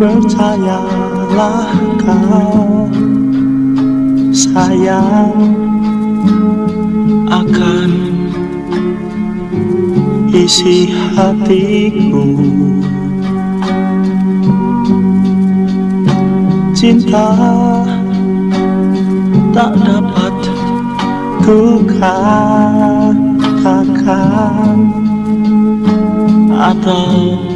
Percayalah kau sayang akan isi hatiku. Cinta tak dapat ku katakan Atau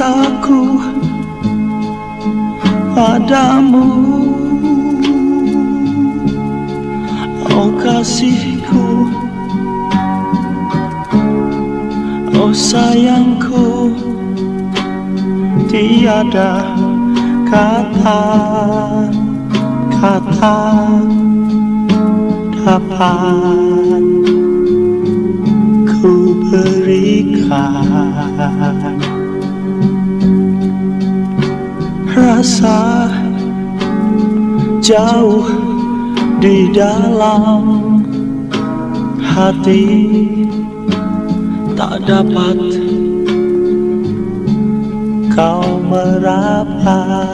cintaku padamu. Oh kasihku. Oh sayangku. Tiada kata-kata dapat Rasa jauh di dalam hati. Tak dapat kau merapat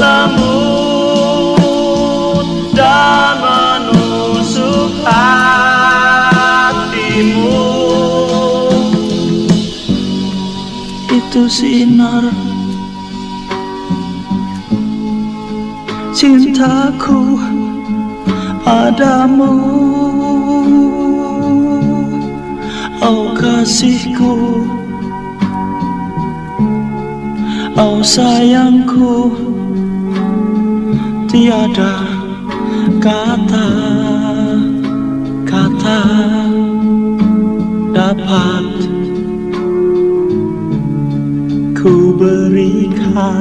lembut itu sinar. Cintaku padamu. Oh kasihku. Oh sayangku. Tiada kata-kata Dapat ku berikan